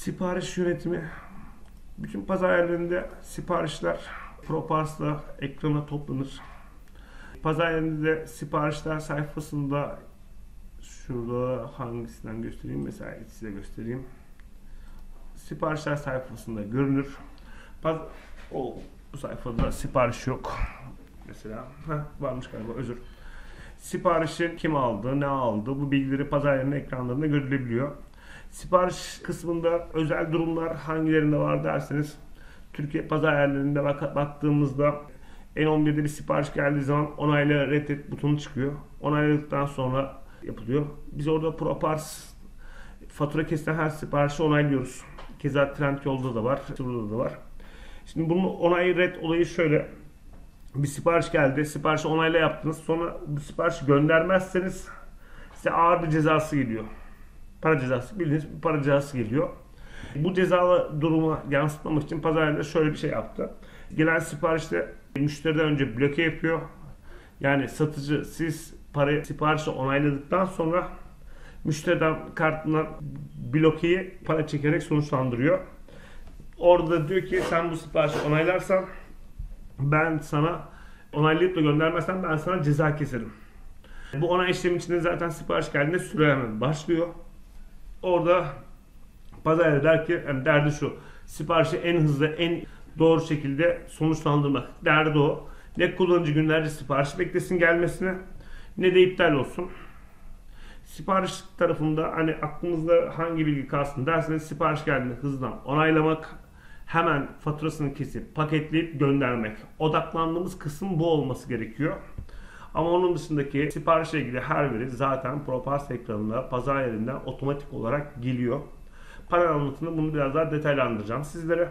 Sipariş yönetimi. Bütün pazar yerlerinde siparişler Propars'la ekrana toplanır. Pazar yerinde siparişler sayfasında şurada hangisinden göstereyim mesela size göstereyim. Siparişler sayfasında görünür. Paz- o bu sayfada sipariş yok. Mesela Heh, varmış galiba özür. Siparişin kim aldı, ne aldı bu bilgileri pazar yerinin ekranlarında görülebiliyor. Sipariş kısmında özel durumlar hangilerinde var derseniz Türkiye pazar yerlerinde bak- baktığımızda N11'de bir sipariş geldiği zaman onayla reddet butonu çıkıyor. Onayladıktan sonra yapılıyor. Biz orada Propars fatura kesilen her siparişi onaylıyoruz. Keza Trendyol'da da var, burada da var. Şimdi bunun onay red olayı şöyle. Bir sipariş geldi, siparişi onayla yaptınız. Sonra bu siparişi göndermezseniz size ağır bir cezası geliyor. Para cezası, bildiğiniz para cezası geliyor. Bu cezalı duruma yansıtmamak için pazarda şöyle bir şey yaptı. Gelen siparişte müşteriden önce bloke yapıyor. Yani satıcı siz parayı siparişi onayladıktan sonra müşteriden kartından blokeyi para çekerek sonuçlandırıyor. Orada diyor ki sen bu siparişi onaylarsan ben sana onaylayıp da göndermezsen ben sana ceza keserim. Bu onay işlemi içinde zaten sipariş geldiğinde süre hemen başlıyor. Orada pazar yeri der ki yani derdi şu siparişi en hızlı en doğru şekilde sonuçlandırmak. Derdi o. Ne kullanıcı günlerce sipariş beklesin gelmesine ne de iptal olsun. Sipariş tarafında hani aklınızda hangi bilgi kalsın derseniz sipariş geldiğinde hızdan onaylamak, hemen faturasını kesip paketleyip göndermek. Odaklandığımız kısım bu olması gerekiyor. Ama onun dışındaki siparişle ilgili her veri zaten Propars ekranında pazar yerinden otomatik olarak geliyor. Panel anlatımında bunu biraz daha detaylandıracağım sizlere.